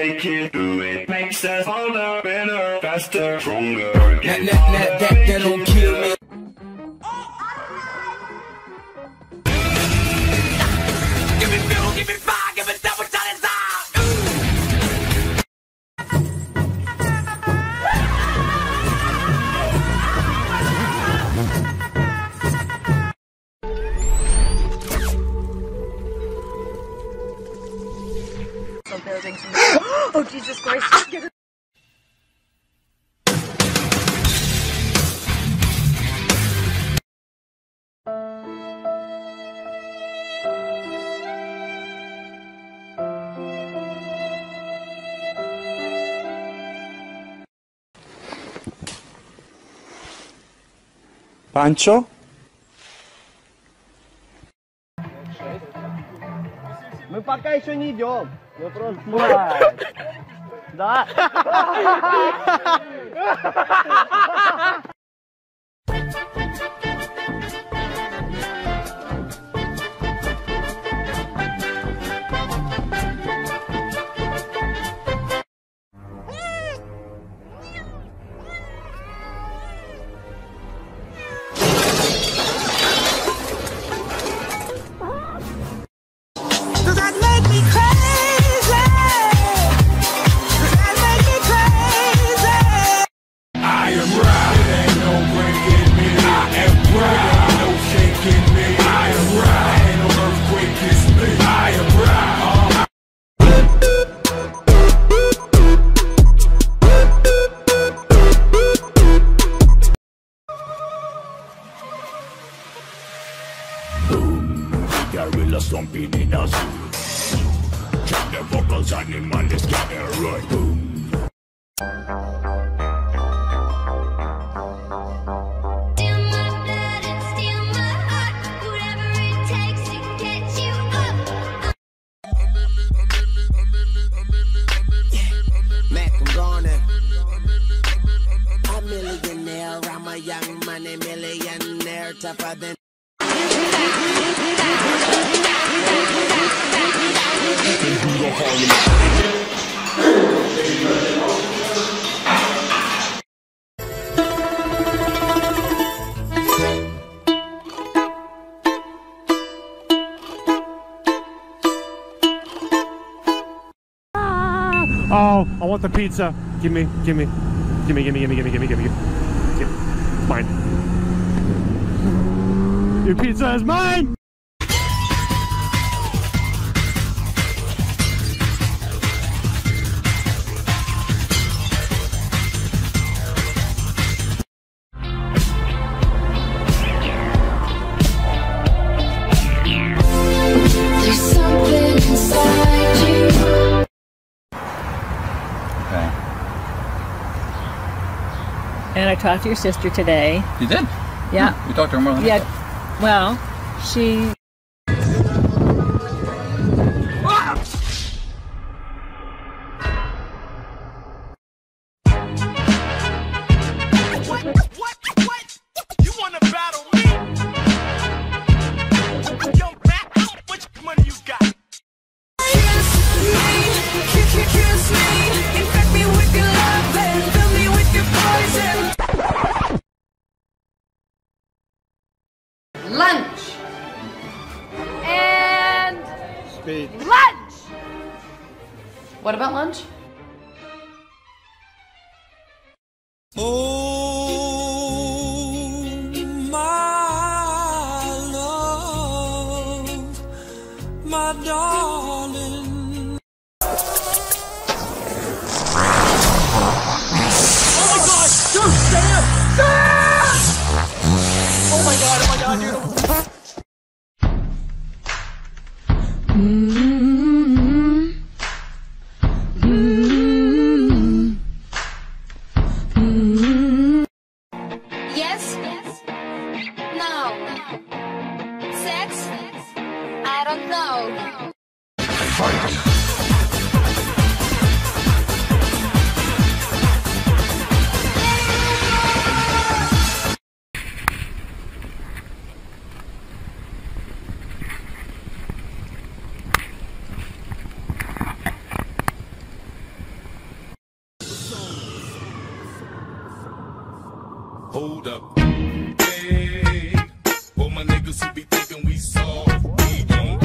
make it, do it. Makes us harder, better, faster, stronger. That, that, that, that, that don't kill me. Oh, Jesus Christ. Pancho? Мы пока еще не идем. Мы просто 来哈 Gorilla stomping in a zoo. Check the vocals, animal is getting right. Boom. Oh, I want the pizza. Give me, give me, give me, give me, give me, give me, give me, give me. Give me. Mine. Your pizza is mine. And I talked to your sister today. You did? Yeah. You talked to her more than Yeah. Well, she. What about lunch? Oh, my love, my darling. Oh my god! Dude! Sam! Ah! Oh my god, oh my god, dude. Hold up. Hey, all my niggas who be thinking we soft, we gon'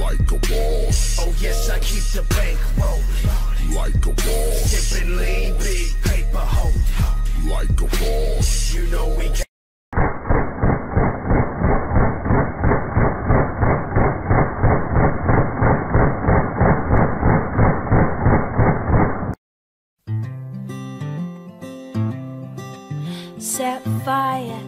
like a boss. Oh yes, I keep the bank rolling. Like a boss. Sipping lean, big paper hold. Like a boss. You know we fire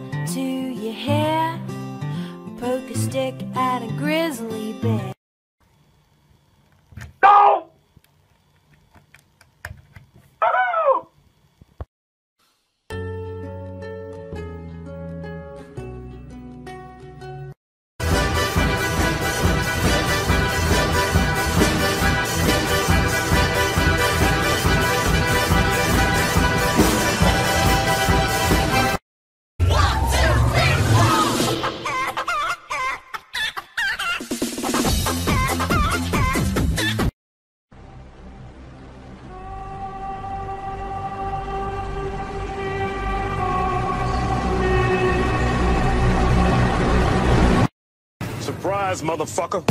Surprise, motherfucker.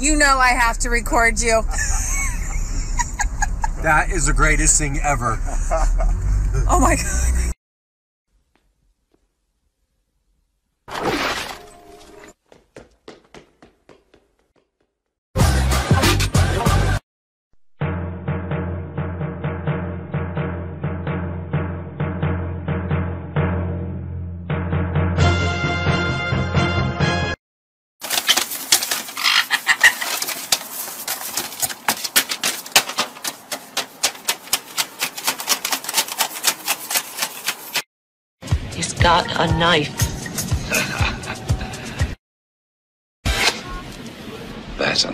You know I have to record you. That is the greatest thing ever. Oh my god. He's got a knife. That's a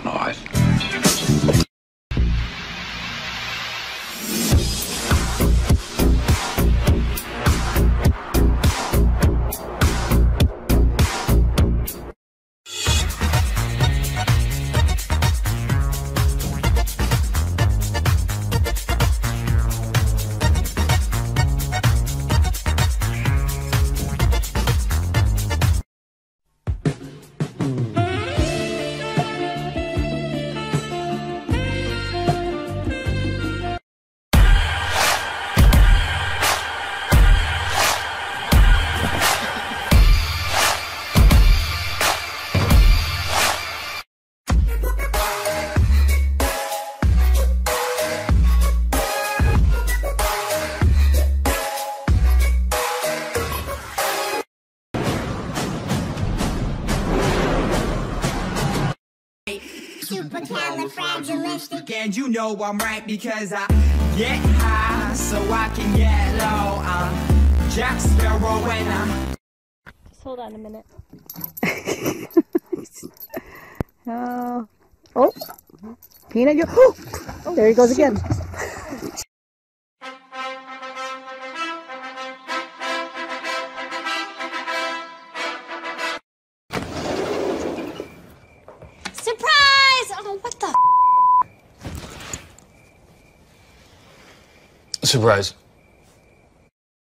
And you know I'm right because I get high so I can get low. I'm Jack Sparrow when I Just hold on a minute. oh. Oh. Peanut, you. Oh, there he goes again. Surprise.